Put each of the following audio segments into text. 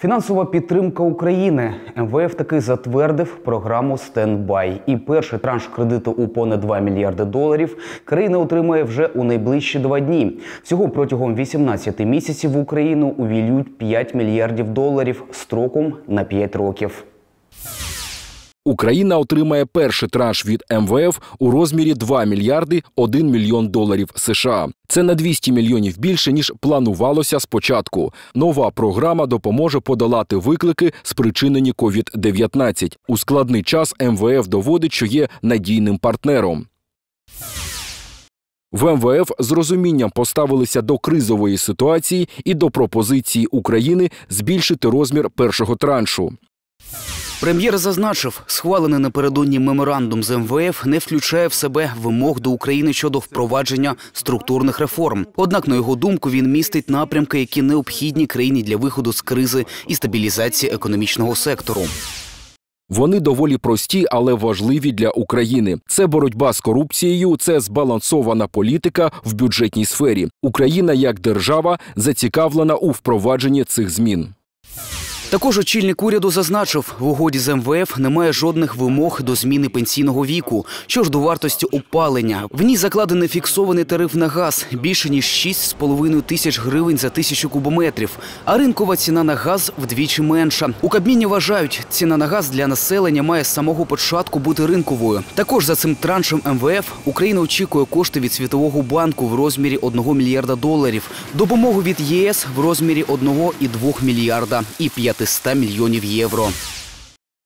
Фінансова підтримка України. МВФ таки затвердив програму «Стендбай». І перший транш кредиту у понад 2 мільярди доларів країна отримає вже у найближчі два дні. Всього протягом 18 місяців в Україну увіллють 5 мільярдів доларів строком на 5 років. Україна отримає перший транш від МВФ у розмірі 2 мільярди 1 мільйон доларів США. Це на 200 мільйонів більше ніж планувалося спочатку. Нова програма допоможе подолати виклики, спричинені COVID-19. У складний час МВФ доводить, що є надійним партнером. В МВФ з розумінням поставилися до кризової ситуації і до пропозиції України збільшити розмір першого траншу. Прем'єр зазначив, схвалений напередодні меморандум з МВФ не включає в себе вимог до України щодо впровадження структурних реформ. Однак, на його думку, він містить напрямки, які необхідні країні для виходу з кризи і стабілізації економічного сектору. Вони доволі прості, але важливі для України. Це боротьба з корупцією, це збалансована політика в бюджетній сфері. Україна як держава зацікавлена у впровадженні цих змін. Також очільник уряду зазначив, в угоді з МВФ немає жодних вимог до зміни пенсійного віку. Що ж до вартості опалення, в ній закладений фіксований тариф на газ більше ніж 6,5 тисяч гривень за тисячу кубометрів. А ринкова ціна на газ вдвічі менша. У Кабміні вважають, ціна на газ для населення має з самого початку бути ринковою. Також за цим траншем МВФ Україна очікує кошти від Світового банку в розмірі 1 мільярда доларів, допомогу від ЄС в розмірі 1,2 мільярда і 500 мільйонів євро.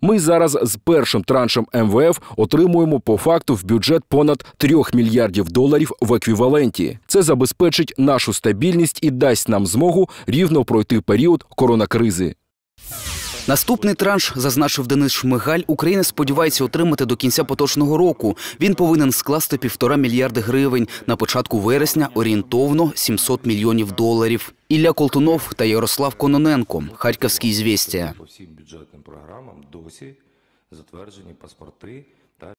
Ми зараз з першим траншем МВФ отримуємо по факту в бюджет понад 3 мільярдів доларів в еквіваленті. Це забезпечить нашу стабільність і дасть нам змогу рівно пройти період коронакризи. Наступний транш, зазначив Денис Шмигаль, Україна сподівається отримати до кінця поточного року. Він повинен скласти півтора мільярди гривень. На початку вересня орієнтовно 700 мільйонів доларів. Ілля Колтунов та Ярослав Кононенко. Харківські звістя. по всім бюджетним програмам досі затверджені паспорти